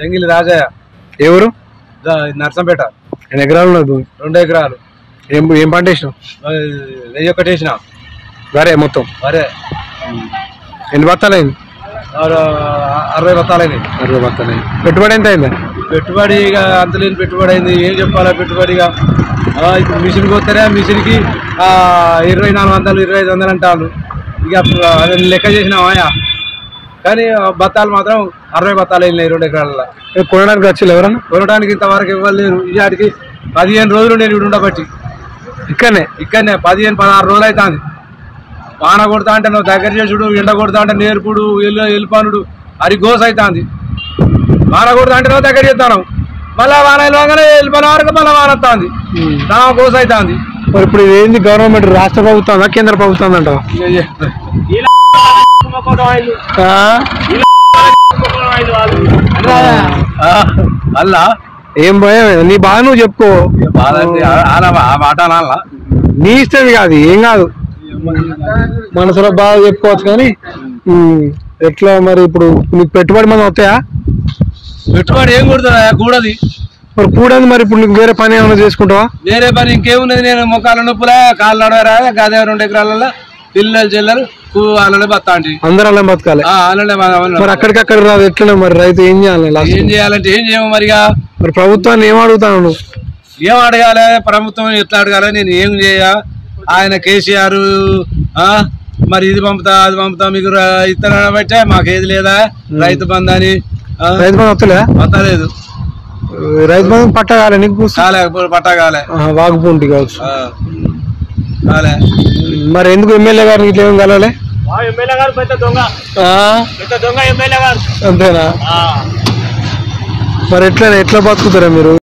జంగిలి రాజయ్య ఎవరు నర్సంపేట. ఎన్ని ఎకరాలు భూమి? రెండు ఎకరాలు. ఏం ఏం పంట వేసినావు వెయ్యి ఒకటి వేసిన. వరే మొత్తం? వరే. ఎన్ని బత్తాలు అయింది అరవై బత్తాలైనాయి అరవై బత్తాలు అయింది పెట్టుబడి ఎంత అయిందా పెట్టుబడి ఇక అంతలేని పెట్టుబడి అయింది. ఏం చెప్పాలా పెట్టుబడిగా ఇప్పుడు మిషన్ పోతారా మిషన్కి ఇరవై నాలుగు వందలు ఇరవై ఐదు వందలు అంటారు ఇక అప్పుడు లెక్క చేసినామా కానీ బత్తాలు మాత్రం అరవై బత్తాలు వెళ్ళినాయి రెండు ఎకరాల కొనడానికి వచ్చి ఎవరన్నా? కొనడానికి ఇంతవరకు ఇవ్వలేరు ఇవాటికి పదిహేను రోజులు నేను ఇక్కడ ఉండబట్టి. ఇక్కడనే? ఇక్కడనే పదిహేను పదహారు రోజులు అవుతుంది వాన కొడతా అంటే నువ్వు దగ్గర చేసుడు ఎండ కొడతా అంటే నేర్పుడు ఎల్లు ఎల్లిపానుడు అది గోస్ అవుతుంది వాన కొడతా అంటే నువ్వు దగ్గర చేస్తాను మళ్ళా వాన వెళ్ళగానే వెళ్ళిపోయిన వరకు మళ్ళీ వాన వస్తుంది. నా గోస్ అవుతుంది మరి ఇప్పుడు ఇది ఏంది గవర్నమెంట్ రాష్ట్ర ప్రభుత్వం కేంద్ర ప్రభుత్వం అంటావా? అల్లా. ఏం భయం? నీ బాధ నువ్వు చెప్పుకో. బాధ నీ ఇష్టం కాదు ఏం కాదు. మనసులో బాగా చెప్పుకోవచ్చు కానీ ఎట్లా మరి ఇప్పుడు నీకు పెట్టుబడి మనం వస్తాయా? పెట్టుబడి ఏం కుడుతుందా కూడది. మరి కూడదు మరి ఇప్పుడు నీకు వేరే పని ఏమైనా చేసుకుంటావా? వేరే పని ఇంకేమున్నది? నేను మొక్కల నొప్పులా కాళ్ళు నడవరా గదే రెండు ఎకరాలలో పిల్లలు బతాంటి అందరూ అలా బతకాలి. మరి అక్కడికక్కడ రాదు. ఎట్లనే మరి రైతు ఏం చేయాలి? ఏం చేయాలంటే ఏం చేయము మరిగా? మరి ప్రభుత్వాన్ని ఏం అడుగుతాను ఏం అడగాలి? ప్రభుత్వం ఎట్లా అడగాలి? నేను ఏం చేయ? ఆయన కేసీఆర్ ఆ, మరి ఇది పంపుతా అది పంపుతా మీకు ర- ఇత్తనాలు బట్టే మాకేది లేదా? రైతు బంధు అని రైతు బంధు వస్తలే పంతలేదు రైతు బంధు పట్ట కాలే నీకు కాలే పట్టా కాలే. వాగుపూంటి కావచ్చు. కాలే. మరి ఎందుకు ఎమ్మెల్యే గారిని ఇట్లా ఏం కలవలే? ఎమ్మెల్యే గారు పెద్ద దొంగ. ఆ? పెద్ద దొంగ ఎమ్మెల్యే గారు. అంతేనా? మరి ఎట్లా ఎట్లా బతుకుతారా మీరు?